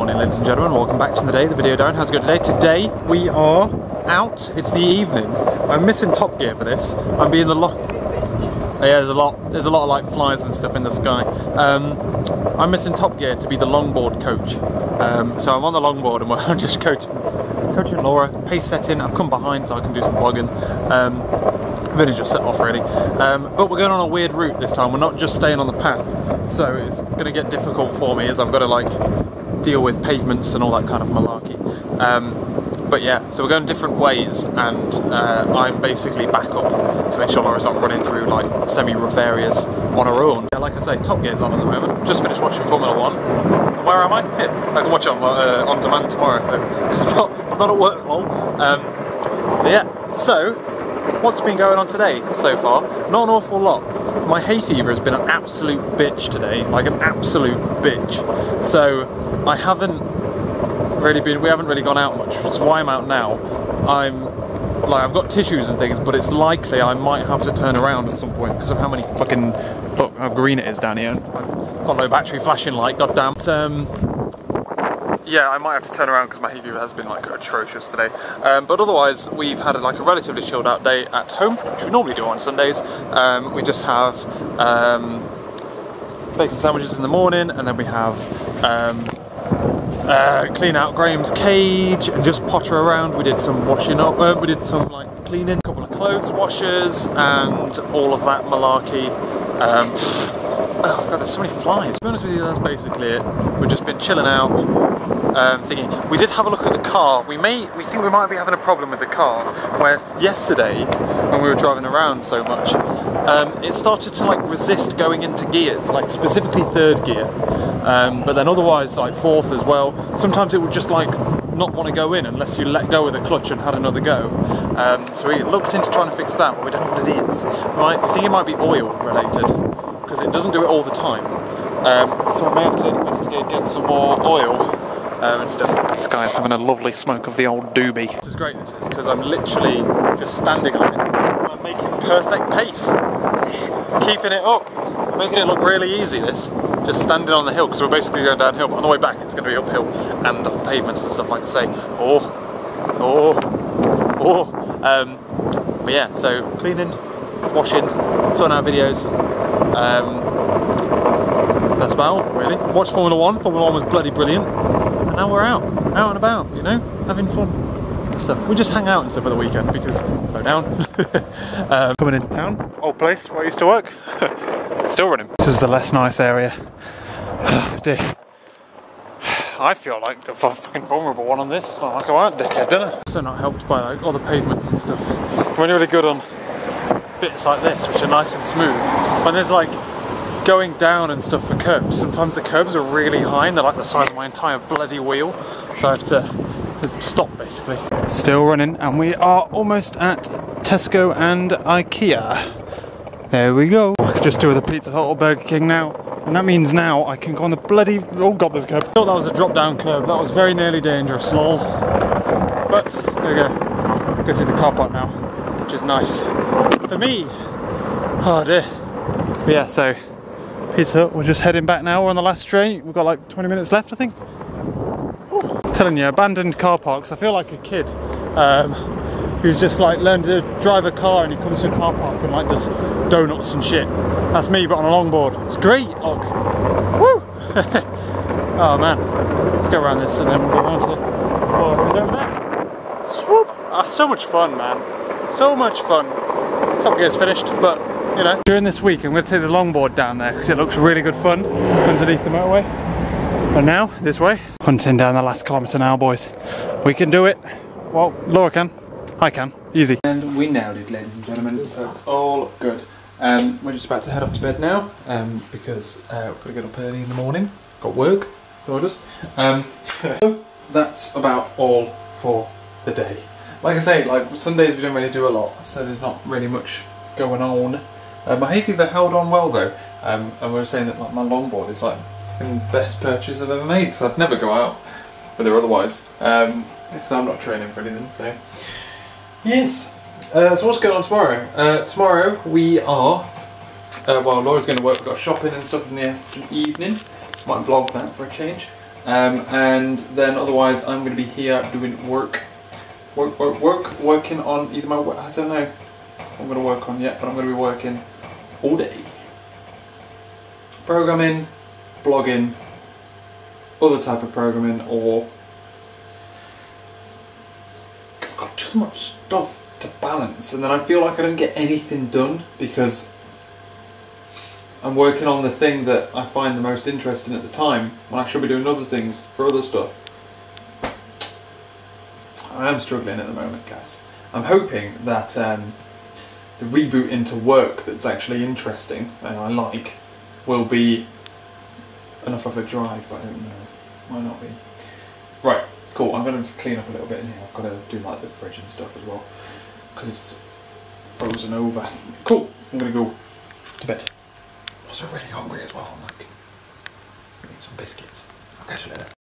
morning ladies and gentlemen, welcome back to the day, the video down. How's it going today? Today we are out, it's the evening. I'm missing Top Gear for this. I'm being the lot yeah, there's a lot. There's a lot of like flies and stuff in the sky. Um, I'm missing Top Gear to be the longboard coach. Um, so I'm on the longboard and we're just coaching, coaching Laura. Pace setting. I've come behind so I can do some vlogging. Um, I've only just set off really. Um, but we're going on a weird route this time. We're not just staying on the path. So it's going to get difficult for me as I've got to like deal with pavements and all that kind of malarkey. Um, but yeah, so we're going different ways and uh, I'm basically back up to make sure Laura's not running through like semi-rough areas on her own. Yeah, like I say, Top Gear's on at the moment. Just finished watching Formula One. Where am I? I can watch it on, uh, on demand tomorrow. It's not, I'm not at work long. Um, yeah, so what's been going on today so far? Not an awful lot. My hay fever has been an absolute bitch today, like an absolute bitch. So I haven't really been, we haven't really gone out much, which is why I'm out now. I'm, like, I've got tissues and things, but it's likely I might have to turn around at some point because of how many fucking, look how green it is down here. I've got no battery flashing light, goddamn. Um, yeah, I might have to turn around because my hay fever has been like atrocious today. Um, but otherwise, we've had like a relatively chilled out day at home, which we normally do on Sundays. Um, we just have um, bacon sandwiches in the morning, and then we have um, uh, clean out Graham's cage and just potter around. We did some washing up, uh, we did some like cleaning, a couple of clothes washers and all of that malarkey. Oh god, there's so many flies. To be honest with you, that's basically it. We've just been chilling out, um, thinking. We did have a look at the car. We may, we think we might be having a problem with the car. Where yesterday, when we were driving around so much, um, it started to like resist going into gears, like specifically third gear. Um, but then otherwise, like fourth as well. Sometimes it would just like not want to go in unless you let go of the clutch and had another go. Um, so we looked into trying to fix that, but we don't know what it is. Right, we think it might be oil related because it doesn't do it all the time. Um, so I may have to investigate, get some more oil um, and stuff. This guy's having a lovely smoke of the old doobie. This is great, this is, because I'm literally just standing on it. I'm making perfect pace. Keeping it up. Making it look really easy, this. Just standing on the hill, because we're basically going downhill, but on the way back it's going to be uphill. And on pavements and stuff, like I say. Oh, oh, oh. Um, but yeah, so cleaning, washing, sorting out videos. Um, that's about all, really. Watch Formula One. Formula One was bloody brilliant. And now we're out, out and about, you know, having fun and stuff. We just hang out and stuff for the weekend because slow down. um, coming into town, old place where I used to work. Still running. This is the less nice area. Dear. I feel like the fucking vulnerable one on this. Like I weren't dickhead, didn't I? Also not helped by like all the pavements and stuff. I'm only really good on bits like this, which are nice and smooth. When there's like going down and stuff for curbs, sometimes the curbs are really high and they're like the size of my entire bloody wheel. So I have to stop basically. Still running and we are almost at Tesco and Ikea. There we go. I could just do with a Pizza Hut or Burger King now. And that means now I can go on the bloody, oh god there's a curb. I thought that was a drop down curb, that was very nearly dangerous, lol. But, there we go. Go through the car park now, which is nice. For me, oh dear. But yeah, so Pizza Hut, we're just heading back now, we're on the last train. We've got like 20 minutes left I think. I'm telling you, abandoned car parks, I feel like a kid. Um, who's just like learned to drive a car and he comes to a car park and like does donuts and shit. That's me but on a longboard. It's great, look. Woo! oh man. Let's go around this and then we'll go on to oh, over there. Swoop! Ah, so much fun man. So much fun. Top Gear's finished, but you know. During this week I'm going to take the longboard down there because it looks really good fun underneath the motorway. And now, this way, hunting down the last kilometre now boys. We can do it. Well, Laura can. I can. Easy. And we nailed it, ladies and gentlemen, so it's all good. Um, we're just about to head off to bed now, um, because uh, we've got to get up early in the morning. Got work, orders. Um, so that's about all for the day. Like I say, like Sundays we don't really do a lot, so there's not really much going on. Uh, my hay fever held on well though, um, and we were saying that like, my longboard is like the best purchase I've ever made, because I'd never go out with her otherwise, um, I'm not training for anything, so... Yes. Uh, so what's going on tomorrow? Uh, tomorrow we are, uh, well Laura's going to work, we've got shopping and stuff in the evening. Might vlog that for a change. Um, and then otherwise, I'm going to be here doing work, work, work, work, working on either my, I don't know. I'm going to work on yet, but I'm going to be working all day. Programming, blogging, other type of programming, or I've got too much stuff to balance, and then I feel like I don't get anything done because I'm working on the thing that I find the most interesting at the time when I should be doing other things for other stuff. I am struggling at the moment, guys. I'm hoping that um, the reboot into work that's actually interesting and I like will be enough of a drive, but I don't know. Might not be. Right, cool. I'm going to clean up a little bit in here. I've got to do like the fridge and stuff as well because it's frozen over. Cool. I'm going to go to bed. Also really hungry as well. I'm like, need some biscuits. I'll catch you later.